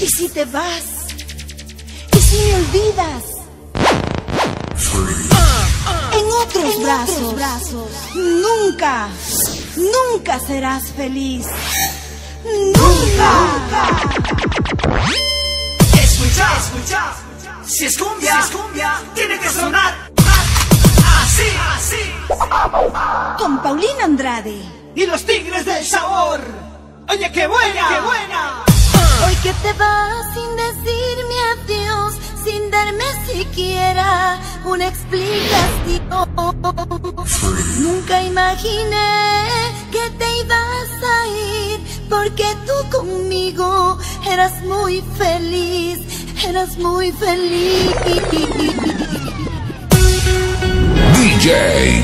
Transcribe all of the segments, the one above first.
¿Y si te vas? ¿Y si me olvidas? En otros, brazos, nunca, nunca serás feliz. Nunca. Escucha, escucha. Si es cumbia, si es cumbia, tiene que sonar así, así. Con Paulina Andrade. Y los tigres del sabor. Oye, qué buena, qué buena. Hoy que te vas sin decirme adiós, sin darme siquiera una explicación. Nunca imaginé que te ibas a ir, porque tú conmigo eras muy feliz, eras muy feliz. DJ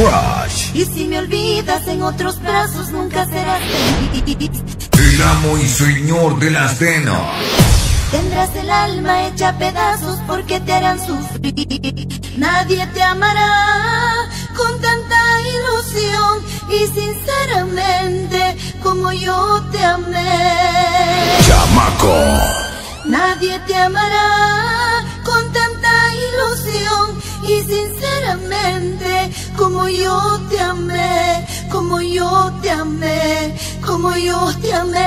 Crush. Y si me olvidas en otros brazos, nunca serás feliz. El amo y señor de la escena. Tendrás el alma hecha pedazos porque te harán sufrir. Nadie te amará con tanta ilusión y sinceramente como yo te amé. Chamaco. Nadie te amará con tanta ilusión y sinceramente como yo te amé, como yo te amé, como yo te amé.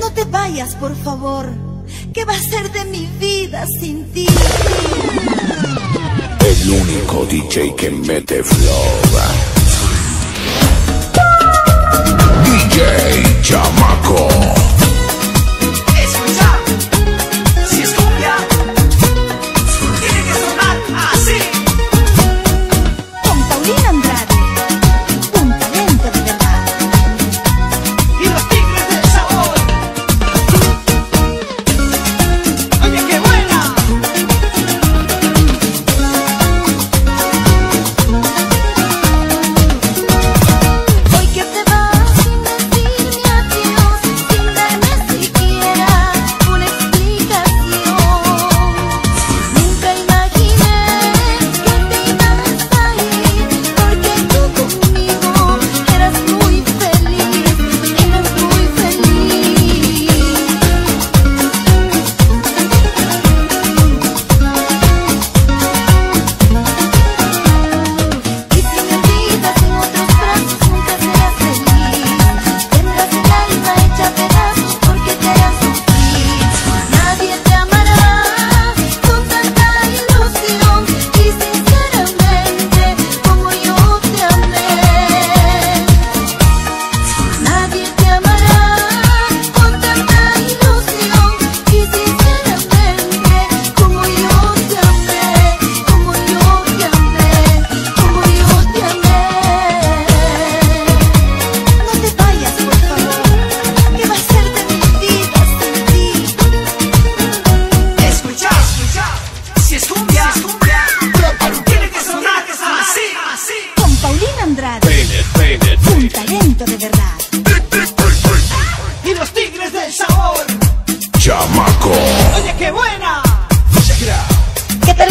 No te vayas, por favor. ¿Qué va a ser de mi vida sin ti? El único DJ que mete flow.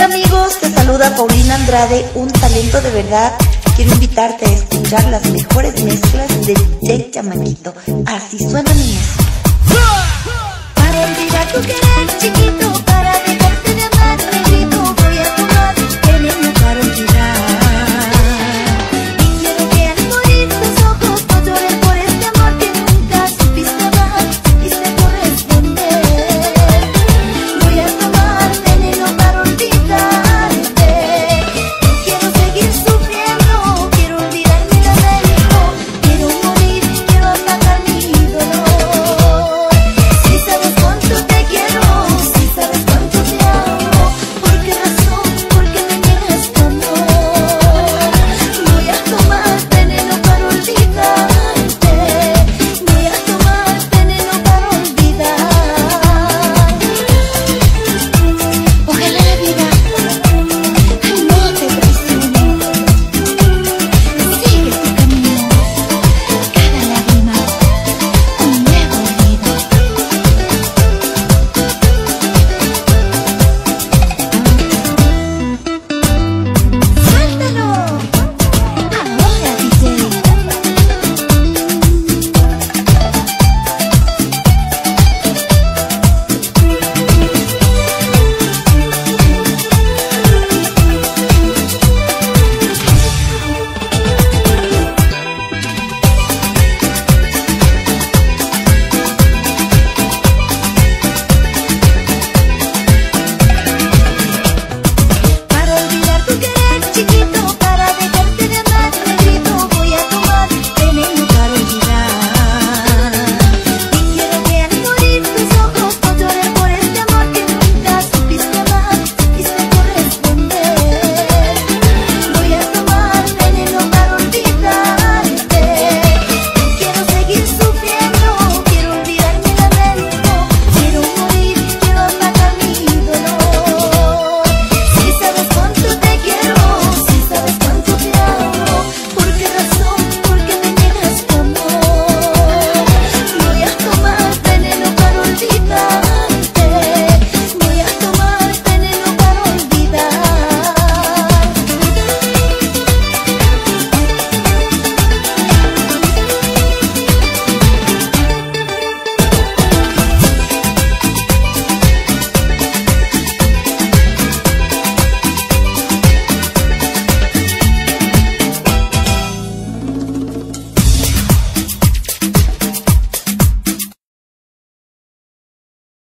amigos? Te saluda Paulina Andrade, un talento de verdad. Quiero invitarte a escuchar las mejores mezclas de Jack Chamanito. Así suena mi música. Para chiquito.